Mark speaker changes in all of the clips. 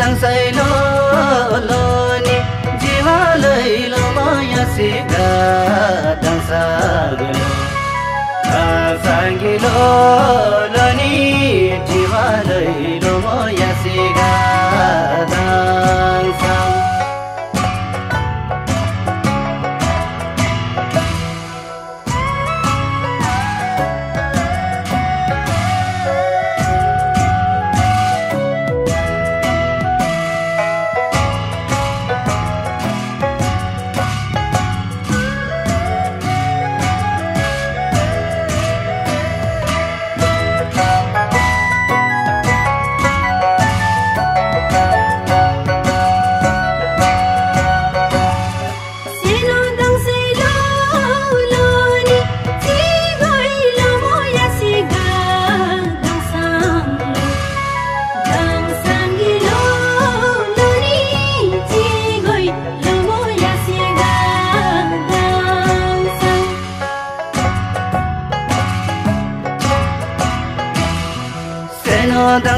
Speaker 1: दसैँलो लोनी जीवा लैलो माया सिधा दसागलो दसागिलो लोनी जीवा लैलो माया सिगा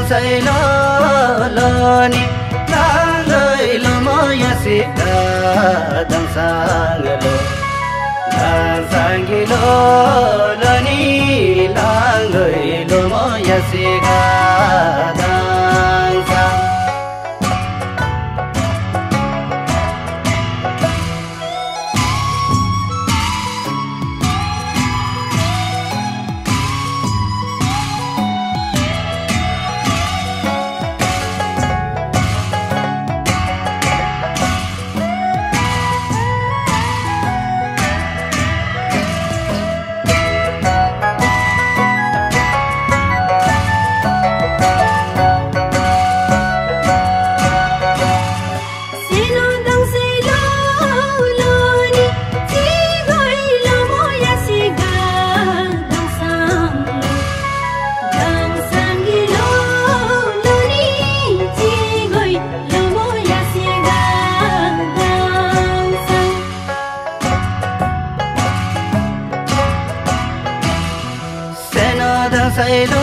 Speaker 1: छैन लनी गाँदैल म यसित दङसाङ्गलो दङसाङ्गिलो लनी। कसैलो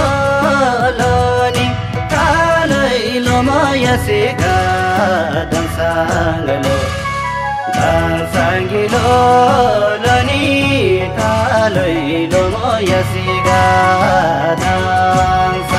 Speaker 1: लोनी कालैलो मयसे गादसाङ्गलो गासाङ्गिलो लोनी कालैलो मयसे गादसाङ्गलो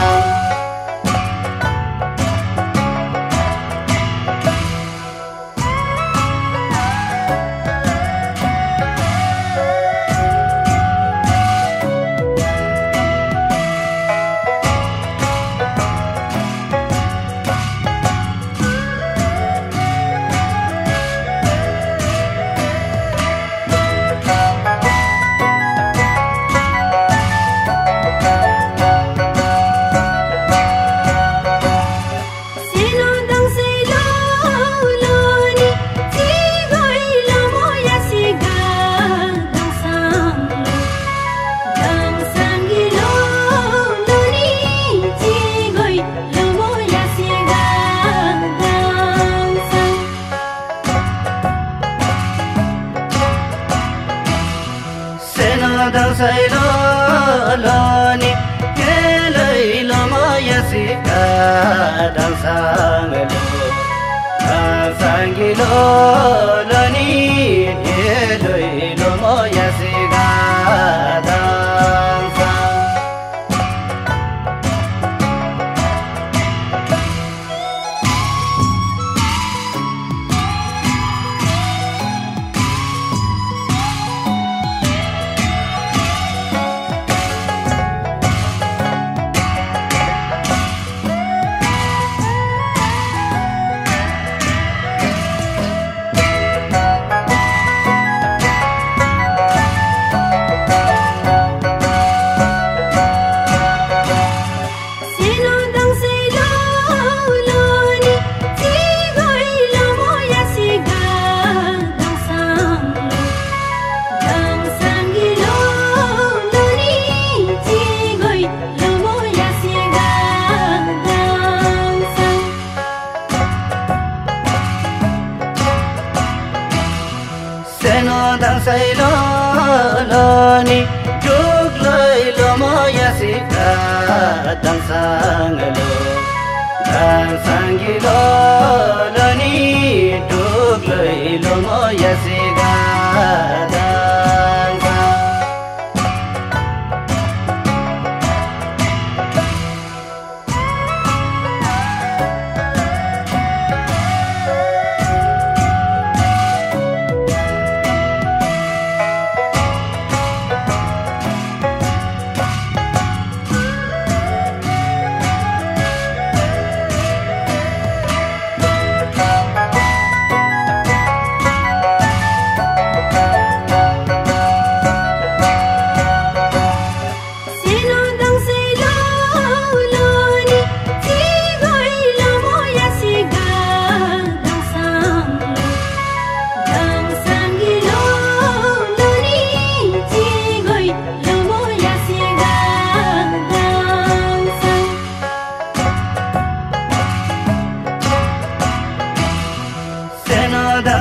Speaker 1: sita dansangelo dansangelo lani eloy no moyasi dansang lo dansang lo lo ni tuk lo mo yasiga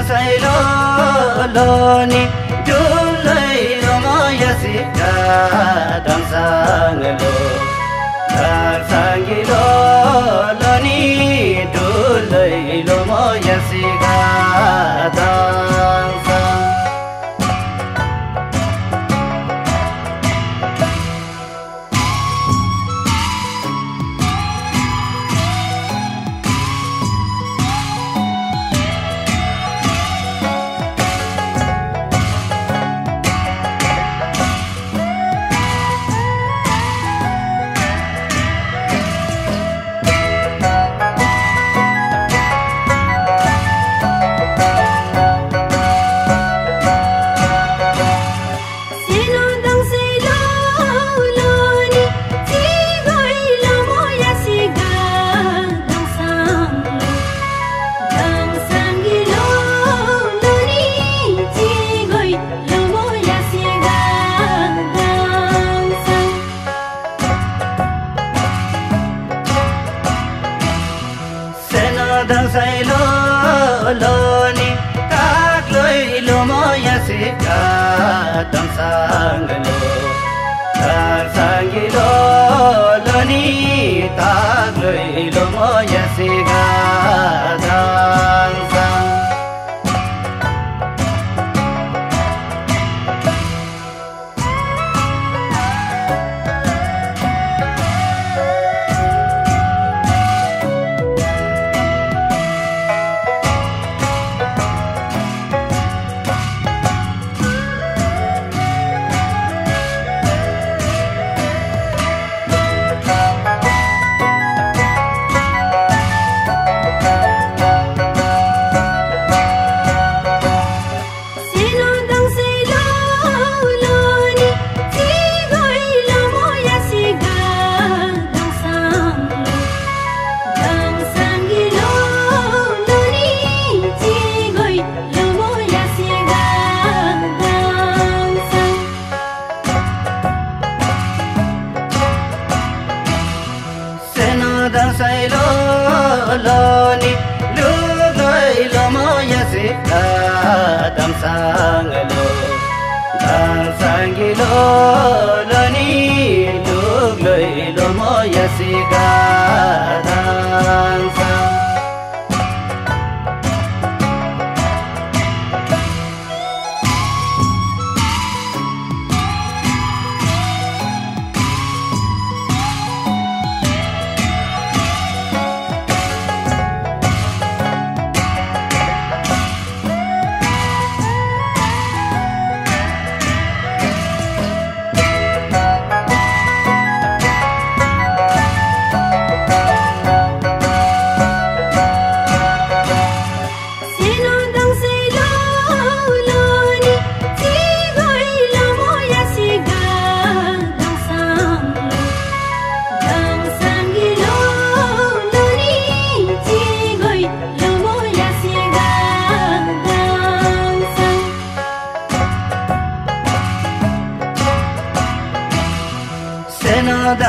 Speaker 1: sai ro lo ni du lai ro ma ya si ka tam sang lo dar sang ro lo ni du lai ro ma ya si ka tam sangalo sar sangilo loni ta lo mo ya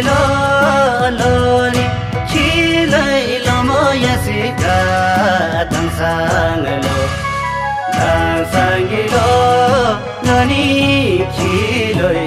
Speaker 1: लि खिलै लमयसिका धनसाङ धनसाङ्गिलो ननी खिलै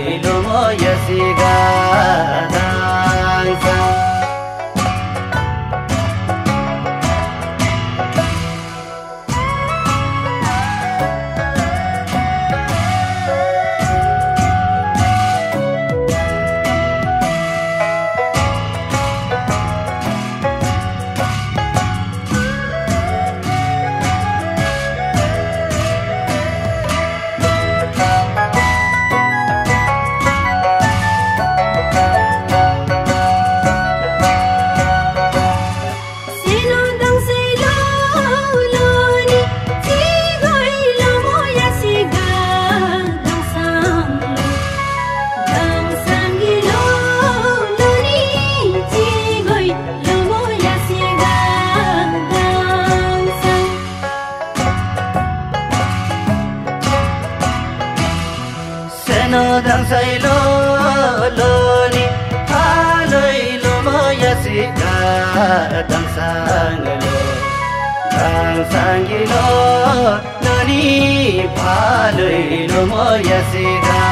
Speaker 1: दामसाङ्लो दामसाङ्गिलो ननी भालैलो म यसिदा